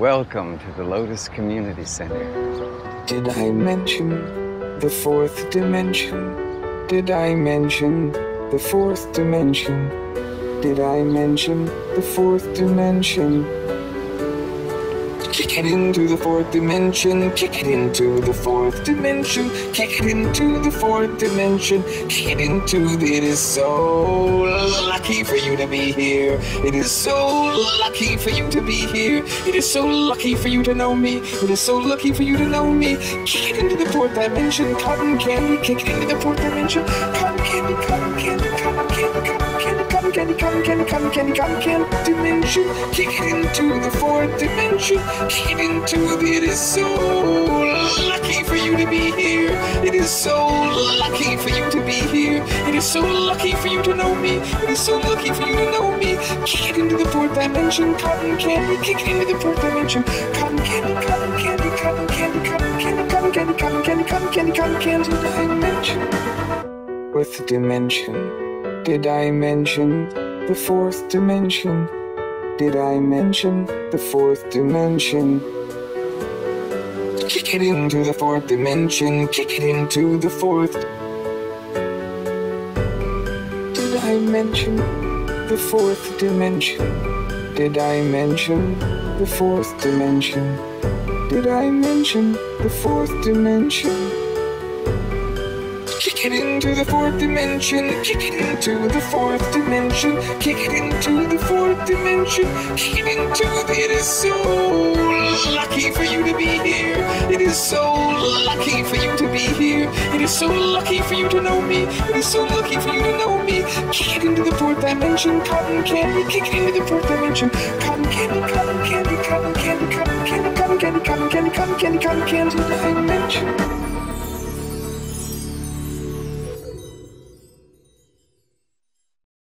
Welcome to the Lotus Community Center. Did I mention the fourth dimension? Did I mention the fourth dimension? Did I mention the fourth dimension? Kick it into the fourth dimension, kick it into the fourth dimension, kick it into the fourth dimension, kick it into the, it is so lucky for you to be here. It is so lucky for you to be here. It is so lucky for you to know me. It is so lucky for you to know me. Kick it into the fourth dimension, cotton candy, kick it into the fourth dimension, cotton candy, cotton candy, cotton candy, cotton candy, cotton candy, cotton candy, cotton candy, dimension, kick it into the fourth dimension, kick it into the, it is so lucky for you to be here. It is so lucky for you to be here. It is so lucky for you to know me. It is so lucky for you to know me. Kick it into the fourth dimension, cotton candy. Kick it into the fourth dimension, cotton candy, cotton candy, cotton candy, cotton candy, cotton candy, cotton candy, cotton candy, cotton candy dimension. With dimension, did I mention the fourth dimension? Did I mention the fourth dimension? Kick it into the fourth dimension, kick it into the fourth. Did I mention the fourth dimension? Did I mention the fourth dimension? Did I mention the fourth dimension? Kick it into the fourth dimension, kick it into the fourth dimension, kick it into the fourth dimension, kick it into the. It is so lucky for you to be here. It is so lucky for you to be here. It is so lucky for you to know me. It is so lucky for you to know me. Kick it into the fourth dimension, cotton candy, kick it into the fourth dimension, cotton candy, cotton candy, cotton candy, cotton candy, cotton candy, cotton candy, cotton candy, cotton candy, cotton candy.